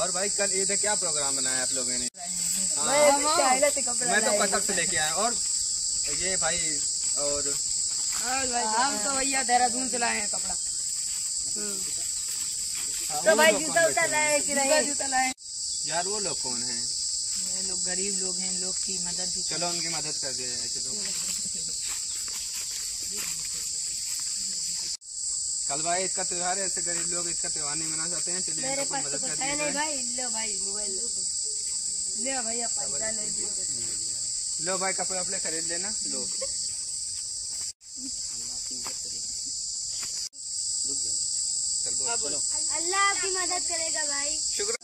और भाई कल ईद है क्या प्रोग्राम बनाया आप लोगों ने? मैं मैं तो कटक से लेके आया। और ये भाई और हम तो भैया देहरादून से लाए हैं कपड़ा। तो भाई जूता उता लाए कि जूता लाए। यार वो लोग कौन है? लोग गरीब लोग हैं लोग की मदद चलो उनकी मदद कर दिया जाए चलो। कल भाई इसका त्योहार है ऐसे गरीब लोग इसका त्योहार नहीं मना सकते हैं चलिए मेरे पास मदद करते कर है नहीं भाई। लो भाई मोबाइल ले। पैसा ले लो। भाई कपड़े अपने खरीद लेना। लो। अल्लाह आपकी मदद करेगा भाई। शुक्र